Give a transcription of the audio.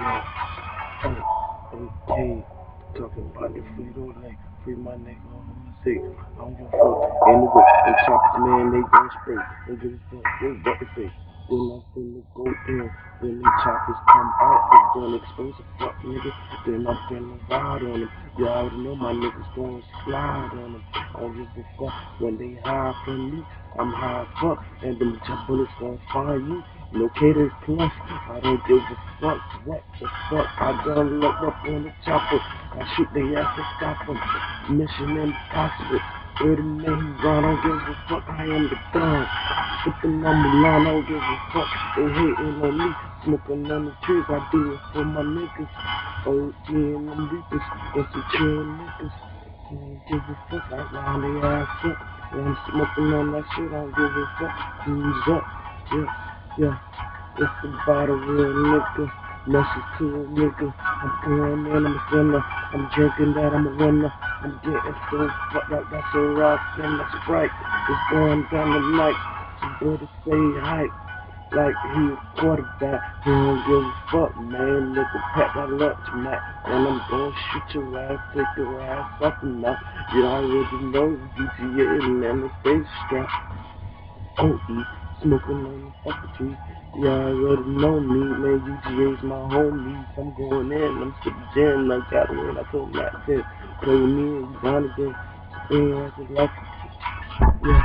Hey, talking about the free those like free my nigga on six. I don't give a fuck. Anyway, them choppers, man, they gon' spray. Don't give a fuck. They what to say. Then I'm finna go in. When the choppers come out, they gon' expose a fuck nigga. Then I'm finna ride on them. You already know my niggas gon' slide on them. I don't give a fuck. When they hide from me, I'm high fuck. And them chop bullets gon' find you. Located plus, I don't give a fuck. What the fuck? I done look up on the chopper. I shoot the ass to stop them. Mission impossible. 30 million run, I don't give a fuck. I am the. Sipping on the line, I don't give a fuck. They hating on me. Smoking on the trees, I do it for my niggas. OG and them reapers. Got some chill niggas. I don't give a fuck. I line their ass up. When I'm smoking on that shit, I don't give a fuck. Who's up? Yeah, yeah. It's about a real nigga. Message to a nigga. I'm going in, I'm a sinner. I'm drinking that, I'm a winner. I'm getting so fucked up, that's a rock and that's right. It's going down tonight. Some better say hype. Like he a quarterback, he don't give a fuck, man. Nigga, pack that lunch, man. And I'm gonna shoot your ass, take your ass up up. You already know UGA, man, the face strap. OE, smoking on the tree. Yeah, I already know me, man. UGA's my homies. I'm going in, I'm sipping gin. I got away, I told Matt, said, play with me and you again. Spin your ass like, yeah.